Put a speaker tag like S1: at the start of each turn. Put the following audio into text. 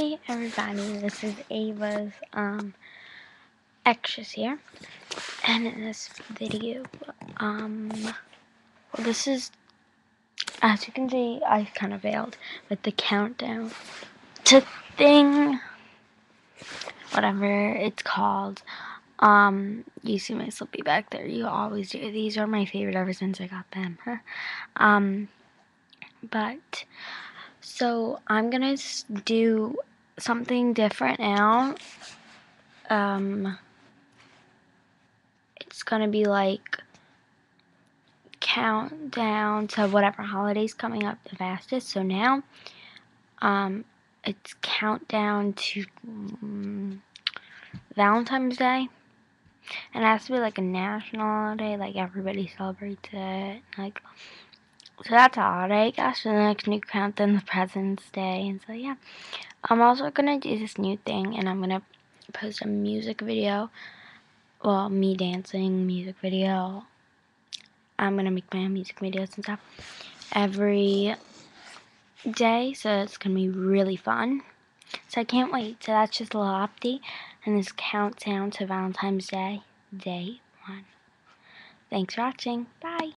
S1: Hey everybody, this is Ava's um extras here. And in this video, um well this is as you can see I kind of failed with the countdown to thing whatever it's called. Um you see my slippy back there, you always do. These are my favorite ever since I got them. um but so I'm gonna do something different now. Um, it's gonna be like countdown to whatever holiday's coming up the fastest. So now, um, it's countdown to um, Valentine's Day. And it has to be like a national holiday, like everybody celebrates it. Like, so that's a holiday, I guess. And the next new countdown, the President's Day. And so, yeah. I'm also gonna do this new thing and I'm gonna post a music video. Well, me dancing music video. I'm gonna make my own music videos and stuff every day, so it's gonna be really fun. So I can't wait. So that's just a little update and this countdown to Valentine's Day, day one. Thanks for watching. Bye.